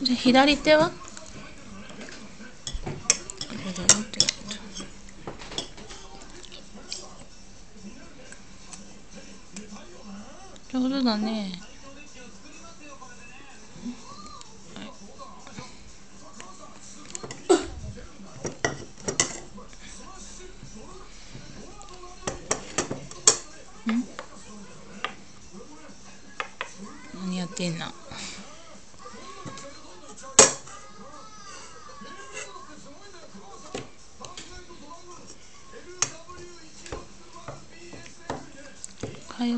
じゃあ左手は？上手だね。何やってんの？はい